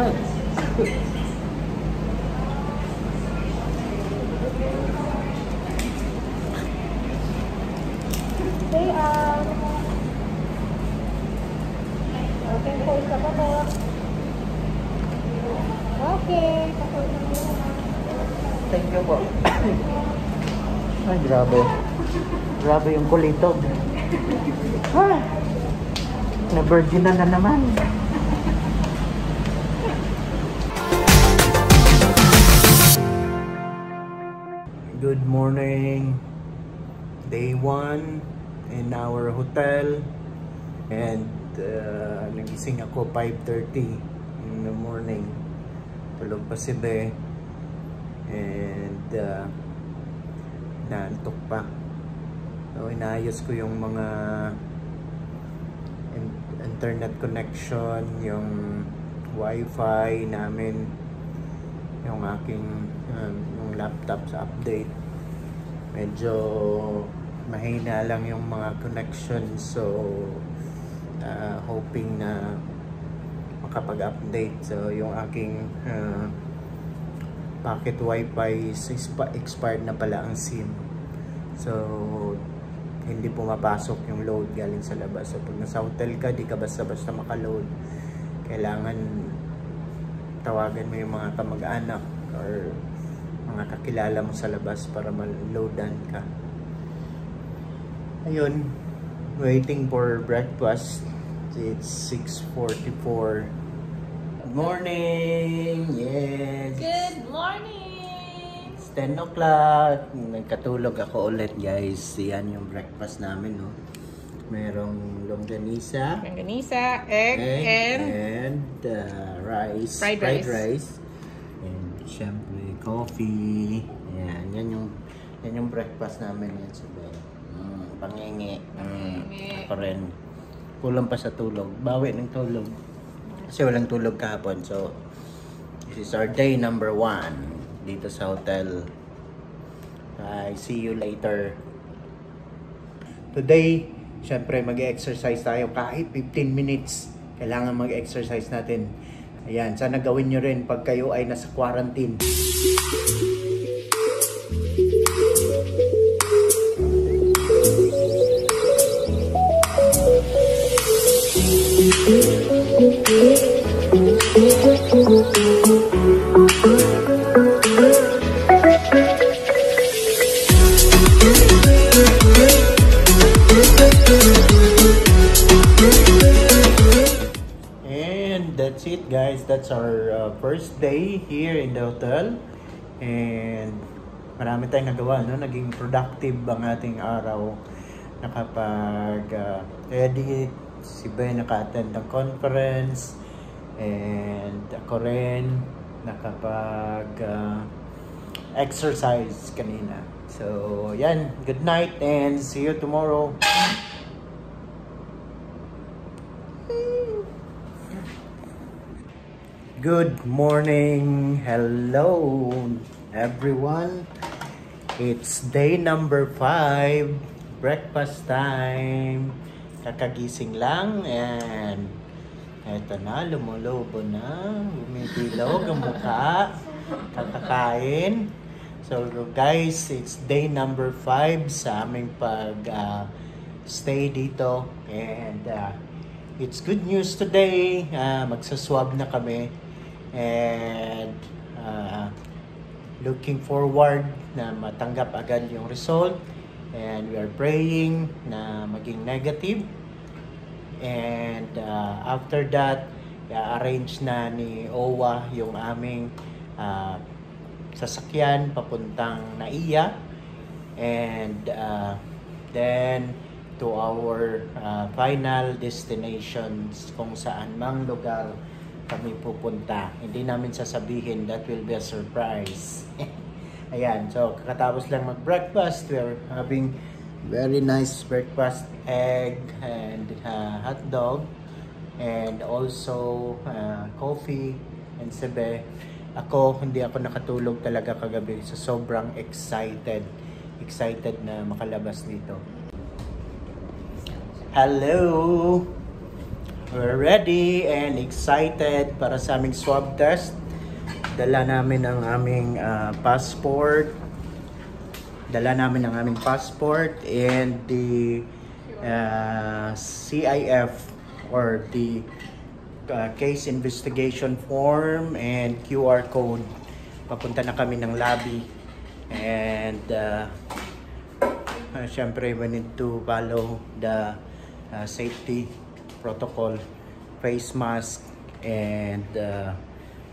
Stay out. Okay po, isa pa po. Okay. Thank you po. Ay, grabe. Grabe yung kulitog. Ah, na-virgin na na naman. Good morning. Day 1 in our hotel. And uh, nagising ako 5.30 in the morning. Tulog pa si Be. And uh, pa. So, inayos ko yung mga in- internet connection, yung wifi namin, yung aking um, yung laptop sa update. Medyo mahina lang yung mga connection so uh, hoping na makapag-update. So yung aking uh, packet wifi expired na pala ang SIM. So hindi pumapasok yung load galing sa labas. So pag nasa hotel ka di ka basta-basta makaload. Kailangan tawagan mo yung mga kamag-anak or mga kakilala mo sa labas para ma-loadan ka ayun waiting for breakfast it's 6.44 good morning yes Good morning! It's 10 o'clock. Nagkatulog ako ulit, guys. Yan yung breakfast namin, no? Merong longganisa, Manganisa, egg, and and uh, rice. Fried rice. rice. And syempre, coffee. Yan, yan yung yan yung breakfast namin yan sa bed. Mm, pangingi. Mm, ako rin. Kulang pa sa tulog. Bawi ng tulog. Kasi walang tulog kahapon. So, this is our day number one dito sa hotel. I see you later. Today, syempre mag-exercise tayo kahit 15 minutes. Kailangan mag-exercise natin. Ayan, sana gawin nyo rin pag kayo ay nasa quarantine. And that's it guys. That's our uh, first day here in the hotel. And marami tayong nagawa. No? Naging productive ang ating araw. Nakapag uh. Si Ben naka-attend ng conference. And ako rin nakapag uh, exercise kanina. So, yan. Good night and see you tomorrow. Good morning. Hello, everyone. It's day number five. Breakfast time. Kakagising lang and eto na, lumulobo na. Bumibilog ang mukha. Kakakain. So guys, it's day number five sa aming pag ah, stay dito. And ah, it's good news today. Uh, magsaswab na kami. And uh, looking forward na matanggap agad yung result. And we are praying na maging negative. And uh, after that, i-arrange na ni OWA yung aming uh, sasakyan papuntang Naiya. And uh, then to our uh, final destinations kung saan mang lugar kami pupunta. Hindi namin sasabihin, that will be a surprise. Ayan, so kakatapos lang mag-breakfast, we are having very nice breakfast, egg and uh, hot dog and also uh, coffee and sebe. Ako, hindi ako nakatulog talaga kagabi. So, sobrang excited. Excited na makalabas dito. Hello! We're ready and excited para sa aming swab test. Dala namin ang aming ah, passport. Dala namin ang aming passport and the ah, CIF or the ah, case investigation form and QR code. Papunta na kami ng lobby and uh, uh, syempre we need to follow the uh, safety protocol face mask and uh,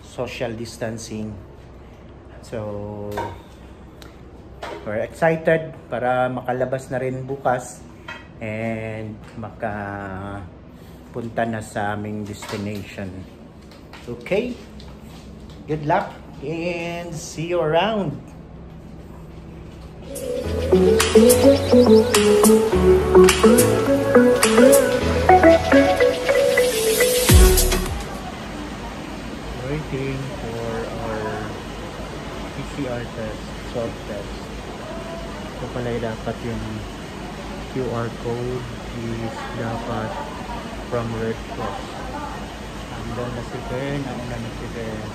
social distancing. So we're excited para makalabas na rin bukas and makapunta na sa aming destination. Okay? Good luck and see you around waiting for our PCR test, swab test. Ito pala dapat yung QR code is dapat from Red Cross. Andun na si Ben, nauna na si Ben.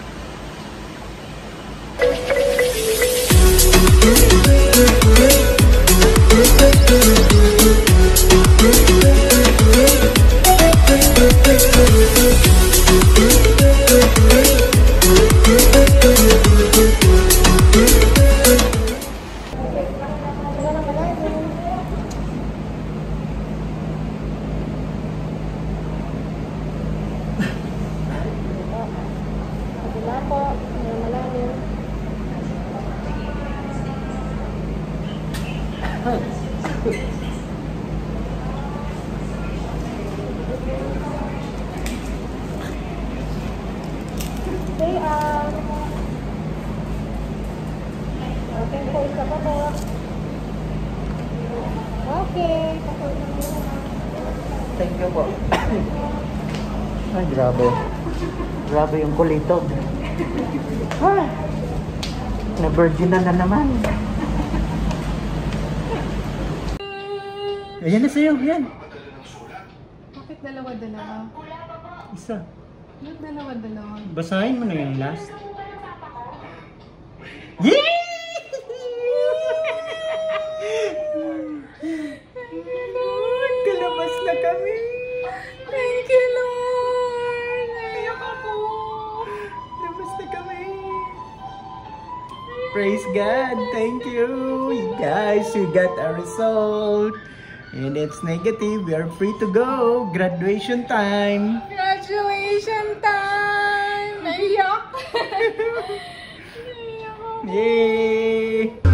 Wala Open pose ka pa po. Okay. Papose na muna. Thank you po. Ay, grabe. Grabe yung kulitog. Ah, na-virgin na na naman. Ayan na sa'yo, yan. Bakit dalawa-dalawa? Isa. Bakit dalawa-dalawa? Basahin mo na yung last. Yay! God. Thank you. Guys, we got a result. And it's negative. We are free to go. Graduation time. Graduation time! Naiyak! Naiyak! Yay!